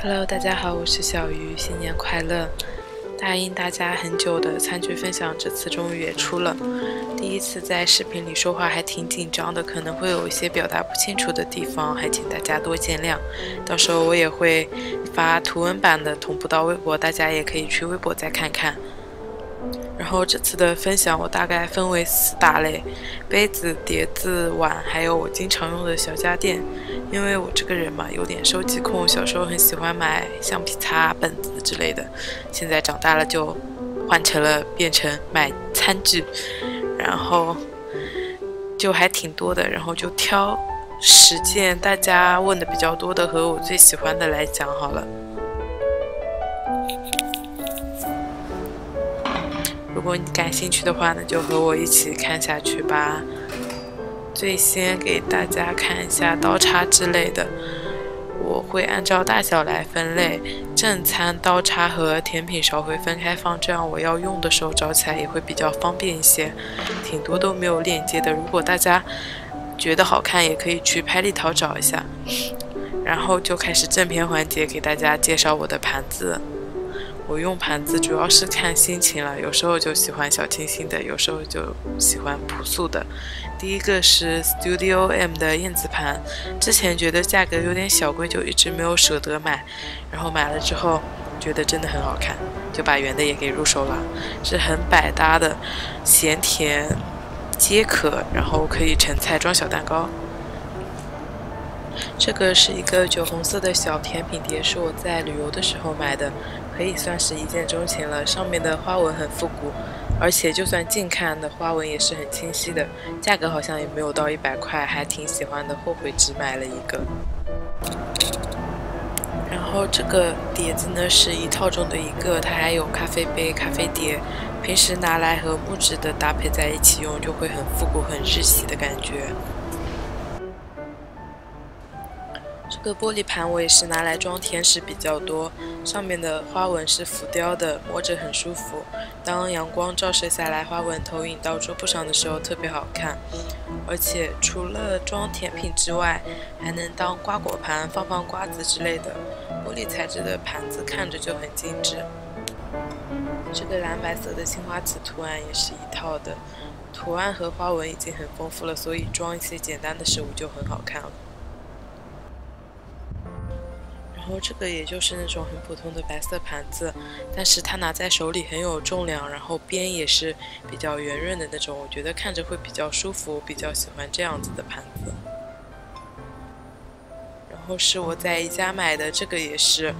Hello，大家好，我是小鱼，新年快乐！答应大家很久的餐具分享，这次终于也出了。第一次在视频里说话还挺紧张的，可能会有一些表达不清楚的地方，还请大家多见谅。到时候我也会发图文版的同步到微博，大家也可以去微博再看看。然后这次的分享我大概分为四大类：杯子、碟子、碗，还有我经常用的小家电。因为我这个人嘛，有点收集控，小时候很喜欢买橡皮擦、本子之类的。现在长大了就换成了变成买餐具，然后就还挺多的。然后就挑十件大家问的比较多的和我最喜欢的来讲好了。如果你感兴趣的话呢，就和我一起看下去吧。最先给大家看一下刀叉之类的，我会按照大小来分类，正餐刀叉和甜品勺会分开放，这样我要用的时候找起来也会比较方便一些。挺多都没有链接的，如果大家觉得好看，也可以去拍立淘找一下。然后就开始正片环节，给大家介绍我的盘子。我用盘子主要是看心情了，有时候就喜欢小清新的，有时候就喜欢朴素的。第一个是 Studio M 的燕子盘，之前觉得价格有点小贵，就一直没有舍得买，然后买了之后觉得真的很好看，就把圆的也给入手了，是很百搭的，咸甜皆可，然后可以盛菜装小蛋糕。这个是一个酒红色的小甜品碟，是我在旅游的时候买的。可以算是一见钟情了，上面的花纹很复古，而且就算近看的花纹也是很清晰的。价格好像也没有到一百块，还挺喜欢的，后悔只买了一个。然后这个碟子呢是一套中的一个，它还有咖啡杯、咖啡碟，平时拿来和木质的搭配在一起用，就会很复古、很日系的感觉。个玻璃盘我也是拿来装甜食比较多，上面的花纹是浮雕的，摸着很舒服。当阳光照射下来，花纹投影到桌布上的时候特别好看。而且除了装甜品之外，还能当瓜果盘，放放瓜子之类的。玻璃材质的盘子看着就很精致。这个蓝白色的青花瓷图案也是一套的，图案和花纹已经很丰富了，所以装一些简单的食物就很好看了。然后这个也就是那种很普通的白色盘子，但是它拿在手里很有重量，然后边也是比较圆润的那种，我觉得看着会比较舒服，比较喜欢这样子的盘子。然后是我在宜家买的，这个也是，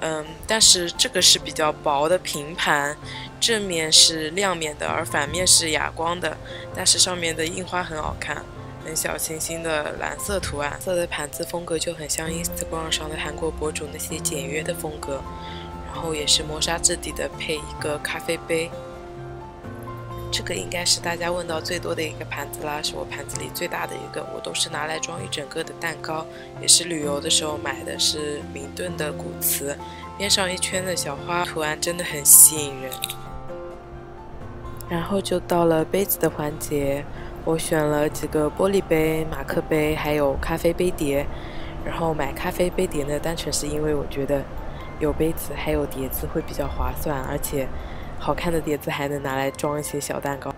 嗯，但是这个是比较薄的平盘，正面是亮面的，而反面是哑光的，但是上面的印花很好看。很小清新的蓝色图案，色的盘子风格就很像 Instagram 上的韩国博主那些简约的风格。然后也是磨砂质地的，配一个咖啡杯。这个应该是大家问到最多的一个盘子啦，是我盘子里最大的一个，我都是拿来装一整个的蛋糕。也是旅游的时候买的，是明顿的古瓷，边上一圈的小花图案真的很吸引人。然后就到了杯子的环节。我选了几个玻璃杯、马克杯，还有咖啡杯碟。然后买咖啡杯碟呢，单纯是因为我觉得有杯子还有碟子会比较划算，而且好看的碟子还能拿来装一些小蛋糕。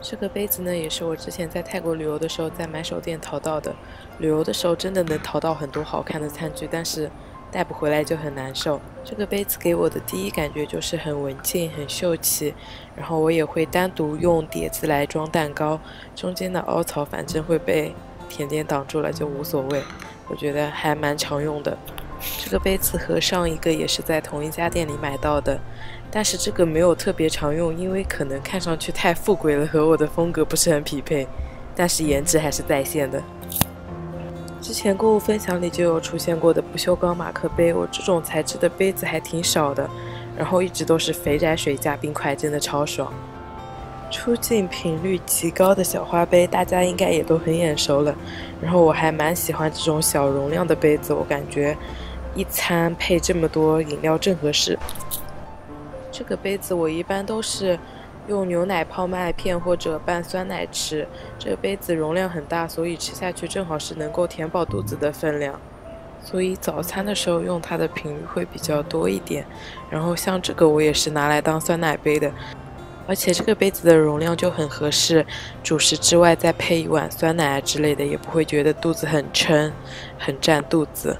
这个杯子呢，也是我之前在泰国旅游的时候在买手店淘到的。旅游的时候真的能淘到很多好看的餐具，但是。带不回来就很难受。这个杯子给我的第一感觉就是很文静、很秀气。然后我也会单独用碟子来装蛋糕，中间的凹槽反正会被甜点挡住了，就无所谓。我觉得还蛮常用的。这个杯子和上一个也是在同一家店里买到的，但是这个没有特别常用，因为可能看上去太富贵了，和我的风格不是很匹配。但是颜值还是在线的。之前购物分享里就有出现过的不锈钢马克杯，我这种材质的杯子还挺少的，然后一直都是肥宅水加冰块，真的超爽。出镜频率极高的小花杯，大家应该也都很眼熟了。然后我还蛮喜欢这种小容量的杯子，我感觉一餐配这么多饮料正合适。这个杯子我一般都是。用牛奶泡麦片或者拌酸奶吃，这个杯子容量很大，所以吃下去正好是能够填饱肚子的分量，所以早餐的时候用它的频率会比较多一点。然后像这个我也是拿来当酸奶杯的，而且这个杯子的容量就很合适，主食之外再配一碗酸奶啊之类的，也不会觉得肚子很撑，很占肚子。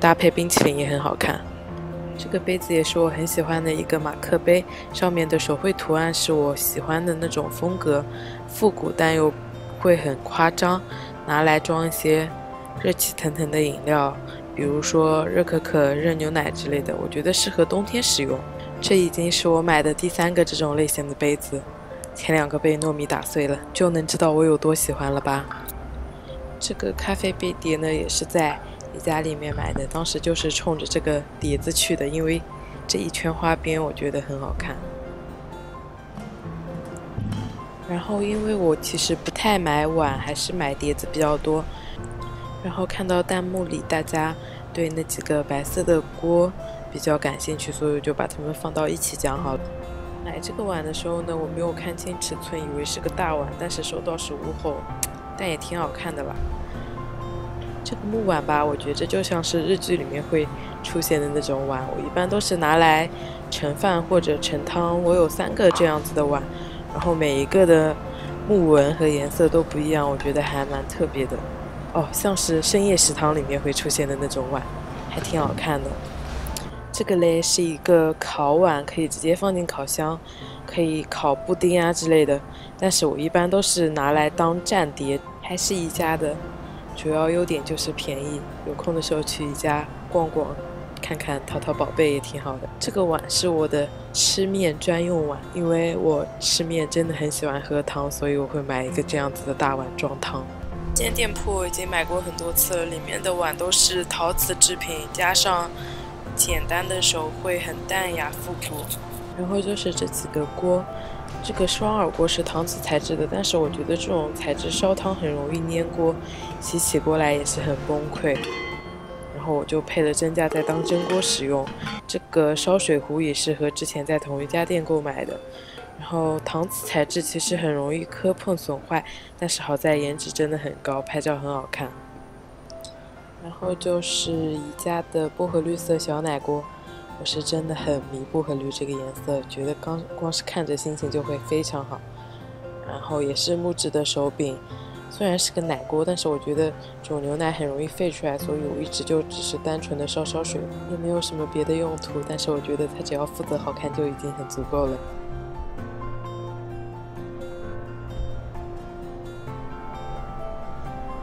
搭配冰淇淋也很好看。这个杯子也是我很喜欢的一个马克杯，上面的手绘图案是我喜欢的那种风格，复古但又会很夸张，拿来装一些热气腾腾的饮料，比如说热可可、热牛奶之类的，我觉得适合冬天使用。这已经是我买的第三个这种类型的杯子，前两个被糯米打碎了，就能知道我有多喜欢了吧。这个咖啡杯碟呢，也是在。家里面买的，当时就是冲着这个碟子去的，因为这一圈花边我觉得很好看。然后因为我其实不太买碗，还是买碟子比较多。然后看到弹幕里大家对那几个白色的锅比较感兴趣，所以就把它们放到一起讲好。买这个碗的时候呢，我没有看清尺寸，以为是个大碗，但是收到实物后，但也挺好看的啦。这个木碗吧，我觉得就像是日剧里面会出现的那种碗。我一般都是拿来盛饭或者盛汤。我有三个这样子的碗，然后每一个的木纹和颜色都不一样，我觉得还蛮特别的。哦，像是深夜食堂里面会出现的那种碗，还挺好看的。这个嘞是一个烤碗，可以直接放进烤箱，可以烤布丁啊之类的。但是我一般都是拿来当蘸碟，还是宜家的。主要优点就是便宜，有空的时候去宜家逛逛，看看淘淘宝贝也挺好的。这个碗是我的吃面专用碗，因为我吃面真的很喜欢喝汤，所以我会买一个这样子的大碗装汤。这间店铺我已经买过很多次了，里面的碗都是陶瓷制品，加上简单的手绘，很淡雅复古。然后就是这几个锅。这个双耳锅是搪瓷材质的，但是我觉得这种材质烧汤很容易粘锅，洗起锅来也是很崩溃。然后我就配了蒸架在当蒸锅使用。这个烧水壶也是和之前在同一家店购买的。然后搪瓷材质其实很容易磕碰损坏，但是好在颜值真的很高，拍照很好看。然后就是宜家的薄荷绿色小奶锅。我是真的很迷薄荷绿这个颜色，觉得刚光是看着心情就会非常好。然后也是木质的手柄，虽然是个奶锅，但是我觉得煮牛奶很容易沸出来，所以我一直就只是单纯的烧烧水，也没有什么别的用途。但是我觉得它只要负责好看就已经很足够了。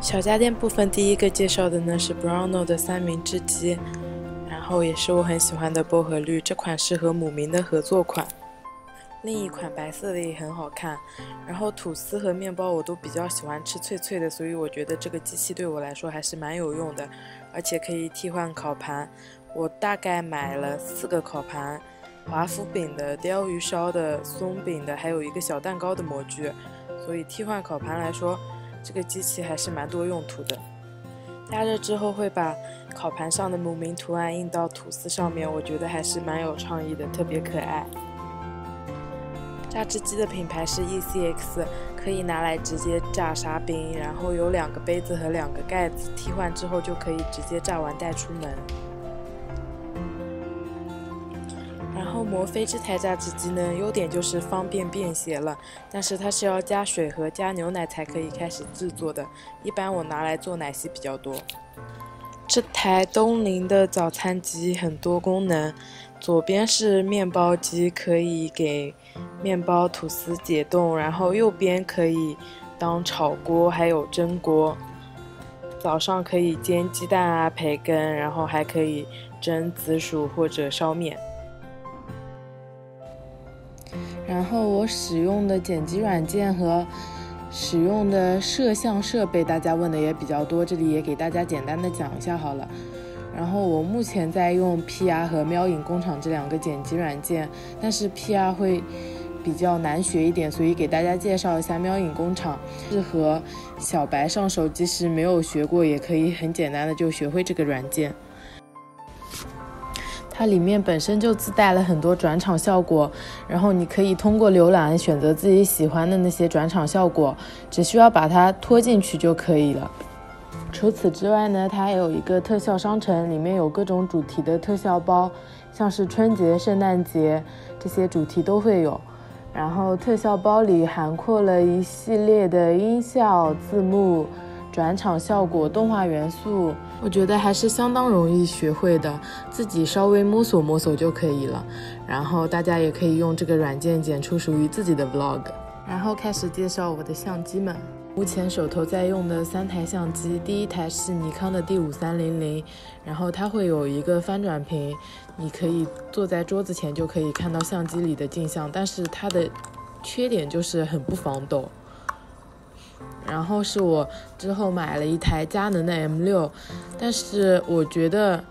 小家电部分第一个介绍的呢是 Browno 的三明治机。然后也是我很喜欢的薄荷绿，这款是和姆明的合作款。另一款白色的也很好看。然后吐司和面包我都比较喜欢吃脆脆的，所以我觉得这个机器对我来说还是蛮有用的，而且可以替换烤盘。我大概买了四个烤盘，华夫饼的、鲷鱼烧的、松饼的，还有一个小蛋糕的模具，所以替换烤盘来说，这个机器还是蛮多用途的。加热之后会把烤盘上的姆明图案印到吐司上面，我觉得还是蛮有创意的，特别可爱。榨汁机的品牌是 ECX，可以拿来直接榨沙冰，然后有两个杯子和两个盖子，替换之后就可以直接榨完带出门。然后摩飞这台榨汁机呢，优点就是方便便携了，但是它是要加水和加牛奶才可以开始制作的。一般我拿来做奶昔比较多。这台东林的早餐机很多功能，左边是面包机，可以给面包、吐司解冻，然后右边可以当炒锅，还有蒸锅。早上可以煎鸡蛋啊、培根，然后还可以蒸紫薯或者烧面。然后我使用的剪辑软件和使用的摄像设备，大家问的也比较多，这里也给大家简单的讲一下好了。然后我目前在用 PR 和喵影工厂这两个剪辑软件，但是 PR 会比较难学一点，所以给大家介绍一下喵影工厂，适合小白上手，即使没有学过，也可以很简单的就学会这个软件。它里面本身就自带了很多转场效果，然后你可以通过浏览选择自己喜欢的那些转场效果，只需要把它拖进去就可以了。除此之外呢，它还有一个特效商城，里面有各种主题的特效包，像是春节、圣诞节这些主题都会有。然后特效包里涵括了一系列的音效、字幕、转场效果、动画元素，我觉得还是相当容易学会的，自己稍微摸索摸索就可以了。然后大家也可以用这个软件剪出属于自己的 vlog。然后开始介绍我的相机们。目前手头在用的三台相机，第一台是尼康的 D 五三零零，然后它会有一个翻转屏，你可以坐在桌子前就可以看到相机里的镜像，但是它的缺点就是很不防抖。然后是我之后买了一台佳能的 M 六，但是我觉得。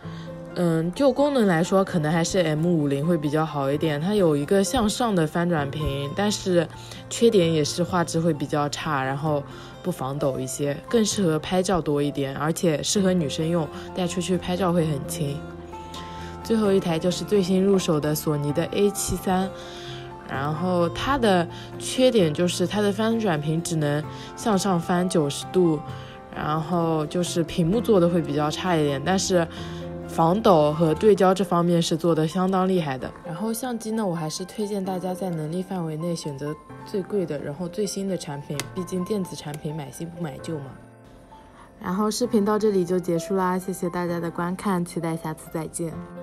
嗯，就功能来说，可能还是 M 五零会比较好一点。它有一个向上的翻转屏，但是缺点也是画质会比较差，然后不防抖一些，更适合拍照多一点，而且适合女生用，带出去拍照会很轻。最后一台就是最新入手的索尼的 A 七三，然后它的缺点就是它的翻转屏只能向上翻九十度，然后就是屏幕做的会比较差一点，但是。防抖和对焦这方面是做的相当厉害的。然后相机呢，我还是推荐大家在能力范围内选择最贵的，然后最新的产品。毕竟电子产品买新不买旧嘛。然后视频到这里就结束啦，谢谢大家的观看，期待下次再见。